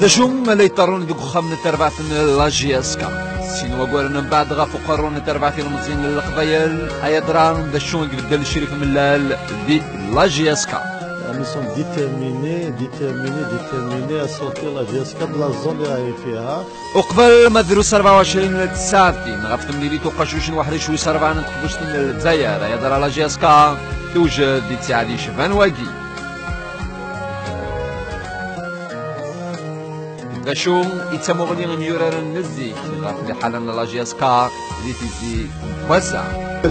ما لا يطرون ديك خام نتربع في لاجياسكا سينو وقال من بعد غا فقرون نتربع في المزين للقبيل هيا دران ذا شو يبدل الشريف من لال دي لاجياسكا Nous sommes déterminés, déterminés, déterminés à sortir la GSK de la zone اللي فيها. وقبل ما دروس 24 تسعتي ما غفت ملي تو قشوش واحد شوي 40 تخبش الجزائر يا درا لا جيسكا توجد دي تعالي شفان واقي شو يتسمو غني نيورر النزي في حالا لا جيسكا اللي تيزي وسع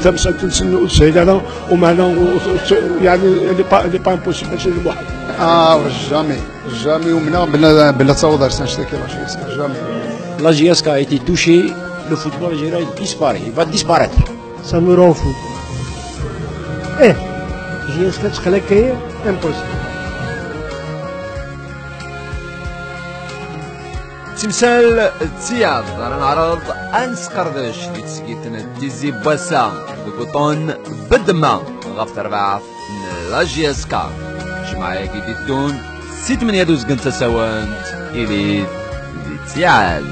تمشى تنسنو سهيلة ومعنا يعني اللي با اللي با امبوسيبل ماشي واحد. آه جامي. جامي ومنا بلا بلا تصاوض سنشتكي لا جيسكا جامي. La GSK a été touchée, le football algérien disparaît, il va disparaître. Ça nous rend fou. Eh, GSK تخلق هي تمثال تياد نعرض أنس قردش في تسكيتنا ديزي باسا بكوطون بدما غف ربعة لا جي اس كا. جماعة كي دون سيت من يدوز قنتا سوانت إلي دي تياد